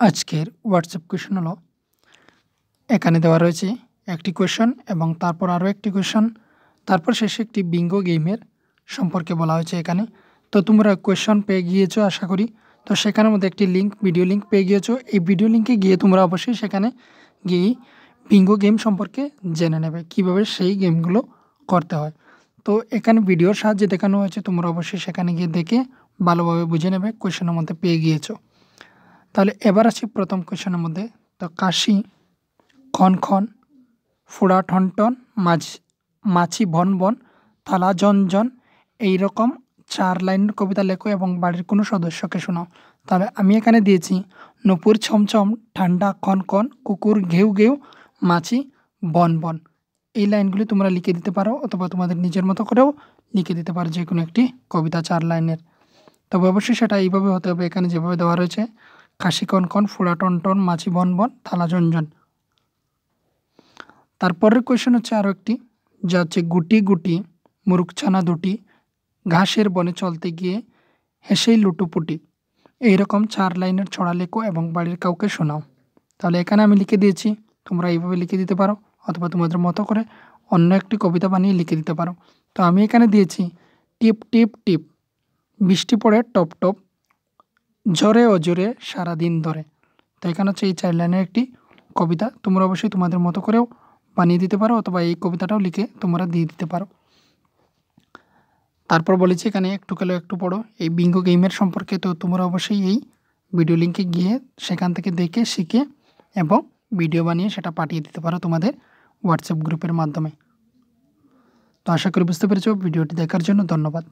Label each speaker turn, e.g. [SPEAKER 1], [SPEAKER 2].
[SPEAKER 1] আজকের WhatsApp question হলো, এখানে দেওয়া রয়েছে একটি কোয়েশন এবং তারপর আরও একটি কোয়েশন তারপর শেষে একটি বিঙ্গো গেমের সম্পর্কে বলা হয়েছে এখানে। তো তোমরা কোয়েশন পেয়ে গিয়েছো আশা করি। তো সেখানের মধ্যে একটি লিঙ্ক ভিডিও লিঙ্ক পেয়ে গিয়েছো। এই ভিডিও লিঙ্কে গিয়ে তোমরা অবশ্যই সেখানে গিয়ে বিঙ্গো গেম সম্পর্কে জেনে নেবে, কীভাবে সেই গেমগুলো করতে হয়। তো এখানে ভিডিওর সাহায্যে দেখানো হয়েছে, তোমরা অবশ্যই সেখানে গিয়ে দেখে ভালোভাবে বুঝে নেবে কোয়েশনের মধ্যে পেয়ে গিয়েছো। তাহলে এবার আসি প্রথম কোয়েশনের মধ্যে। তো কাশি খন খন ফুড়া ঠন টন মাঝ, মাছি বন বন থালা জন জন এইরকম চার লাইন কবিতা লেখো এবং বাড়ির কোনো সদস্যকে শোনাও। তাহলে আমি এখানে দিয়েছি, নুপুর ছমছম, ঠান্ডা খন খন কুকুর ঘেউ ঘেউ, মাছি বন বন এই লাইনগুলি তোমরা লিখে দিতে পারো অথবা তোমাদের নিজের মতো করেও লিখে দিতে পারো যে কোনো একটি কবিতা চার লাইনের। তবে অবশ্যই সেটা এইভাবে হতে হবে, এখানে যেভাবে দেওয়া রয়েছে। কাশি কন কন ফুড়া টন টন মাছি বন বন থালা ঝনঝন তারপরের কোয়েশন হচ্ছে আরও একটি, যা হচ্ছে গুটি গুটি, মুরুকছানা দুটি, ঘাসের বনে চলতে গিয়ে হেসেই লুটুপুটি। এইরকম চার লাইনের ছড়া লেখো এবং বাড়ির কাউকে শোনাও। তাহলে এখানে আমি লিখে দিয়েছি, তোমরা এইভাবে লিখে দিতে পারো, অথবা তোমাদের মতো করে অন্য একটি কবিতা বানিয়ে লিখে দিতে পারো। তো আমি এখানে দিয়েছি, টিপ টিপ টিপ, বৃষ্টি পড়ে টপ টপ ঝরে অজরে সারাদিন ধরে। তো এখানে হচ্ছে এই চার লাইনের একটি কবিতা। তোমরা অবশ্যই তোমাদের মতো করেও বানিয়ে দিতে পারো অথবা এই কবিতাটাও লিখে তোমরা দিয়ে দিতে পারো। তারপর বলেছি এখানে একটু কেলো একটু পড়ো। এই বিঙ্গো গেমের সম্পর্কে তো তোমরা অবশ্যই এই ভিডিও লিঙ্কে গিয়ে সেখান থেকে দেখে, শিখে এবং ভিডিও বানিয়ে সেটা পাঠিয়ে দিতে পারো তোমাদের হোয়াটসঅ্যাপ গ্রুপের মাধ্যমে। তো আশা করি বুঝতে পেরেছ। ভিডিওটি দেখার জন্য ধন্যবাদ।